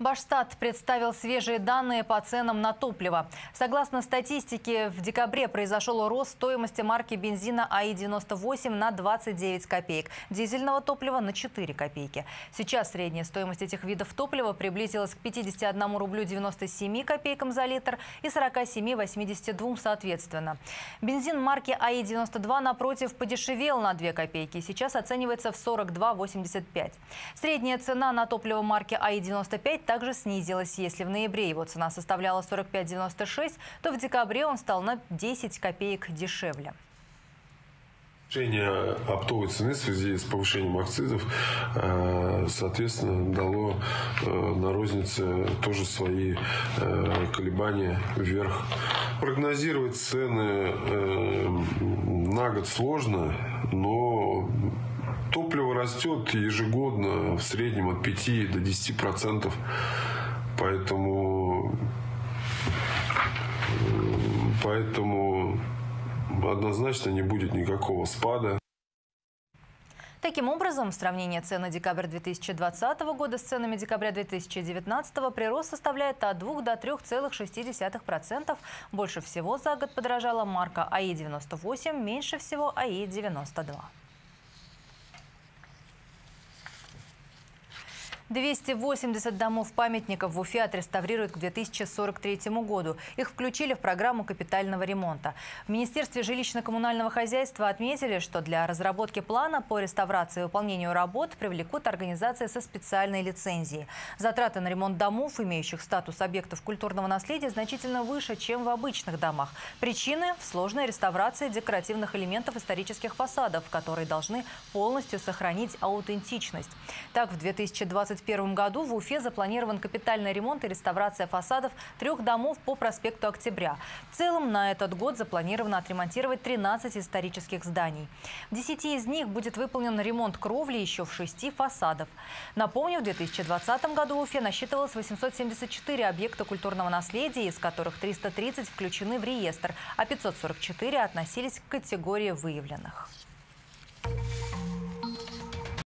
Башстат представил свежие данные по ценам на топливо. Согласно статистике, в декабре произошел рост стоимости марки бензина АИ-98 на 29 копеек, дизельного топлива на 4 копейки. Сейчас средняя стоимость этих видов топлива приблизилась к 51 рублю 97 копейкам за литр и 47,82 соответственно. Бензин марки АИ-92, напротив, подешевел на 2 копейки. Сейчас оценивается в 42,85. Средняя цена на топливо марки АИ-95 также снизилась. Если в ноябре его цена составляла 45,96, то в декабре он стал на 10 копеек дешевле. Повышение оптовой цены в связи с повышением акцизов, э, соответственно, дало э, на рознице тоже свои э, колебания вверх. Прогнозировать цены на год сложно, но растет ежегодно в среднем от 5 до 10 процентов. Поэтому, поэтому однозначно не будет никакого спада. Таким образом, сравнение цен на декабрь 2020 года с ценами декабря 2019 прирост составляет от 2 до 3,6%. Больше всего за год подорожала марка АИ-98, меньше всего АИ-92. 280 домов-памятников в Уфе отреставрируют к 2043 году. Их включили в программу капитального ремонта. В Министерстве жилищно-коммунального хозяйства отметили, что для разработки плана по реставрации и выполнению работ привлекут организации со специальной лицензией. Затраты на ремонт домов, имеющих статус объектов культурного наследия, значительно выше, чем в обычных домах. Причины в сложной реставрации декоративных элементов исторических фасадов, которые должны полностью сохранить аутентичность. Так, в 2020 2021 году в Уфе запланирован капитальный ремонт и реставрация фасадов трех домов по проспекту Октября. В целом на этот год запланировано отремонтировать 13 исторических зданий. В 10 из них будет выполнен ремонт кровли еще в 6 фасадов. Напомню, в 2020 году в Уфе насчитывалось 874 объекта культурного наследия, из которых 330 включены в реестр, а 544 относились к категории выявленных.